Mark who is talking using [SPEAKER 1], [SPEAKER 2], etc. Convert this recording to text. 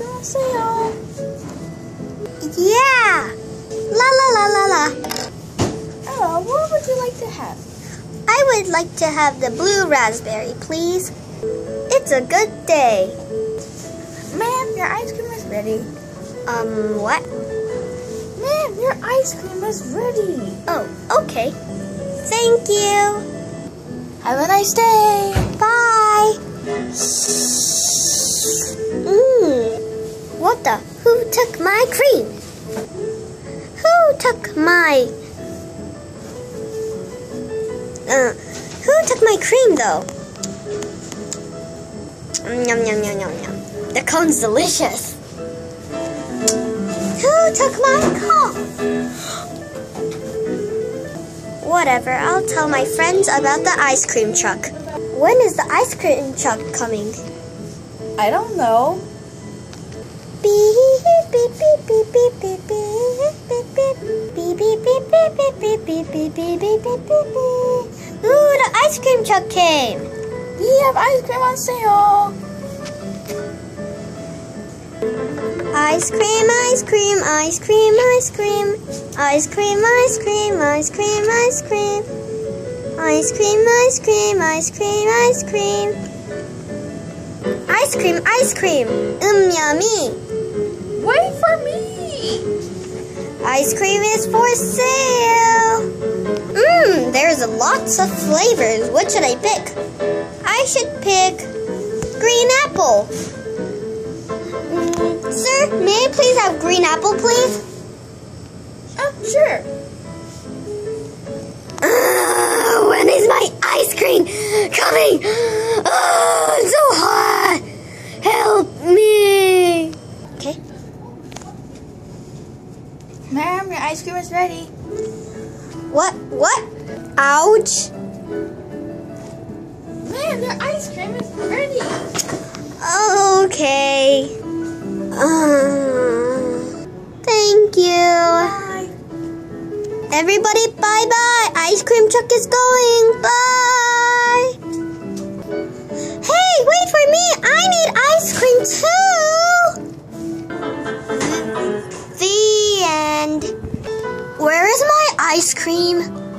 [SPEAKER 1] cream sale.
[SPEAKER 2] Yeah! La la la la la.
[SPEAKER 1] Oh, what would you like to have?
[SPEAKER 2] I would like to have the blue raspberry, please. It's a good day.
[SPEAKER 1] Ma'am, your ice cream is ready.
[SPEAKER 2] Um, what?
[SPEAKER 1] Ma'am, your ice cream is ready.
[SPEAKER 2] Oh, okay. Thank you.
[SPEAKER 1] Have a nice day.
[SPEAKER 2] Bye. The? Who took my cream? Who took my... Uh, who took my cream though? Yum, yum, yum, yum, yum. The cone's delicious. Who took my cone? Whatever, I'll tell my friends about the ice cream truck. When is the ice cream truck coming?
[SPEAKER 1] I don't know.
[SPEAKER 2] Ooh, the ice cream truck came.
[SPEAKER 1] We have ice cream on sale.
[SPEAKER 2] Ice cream, ice cream, ice cream, ice cream. Ice cream, ice cream, ice cream, ice cream. Ice cream, ice cream, ice cream, ice cream. Ice cream, ice cream. Um, yummy. Ice cream is for sale. Mmm, there's lots of flavors. What should I pick? I should pick green apple. Mm, sir, may I please have green apple, please?
[SPEAKER 1] Oh, sure.
[SPEAKER 2] Uh, when is my ice cream coming? Uh, it's so hot. Help me. Okay.
[SPEAKER 1] Ma'am, your ice cream is ready.
[SPEAKER 2] What? What? Ouch.
[SPEAKER 1] Ma'am, your ice cream is ready.
[SPEAKER 2] Okay. Uh, thank you.
[SPEAKER 1] Bye.
[SPEAKER 2] Everybody, bye bye. Ice cream truck is going. Bye. cream,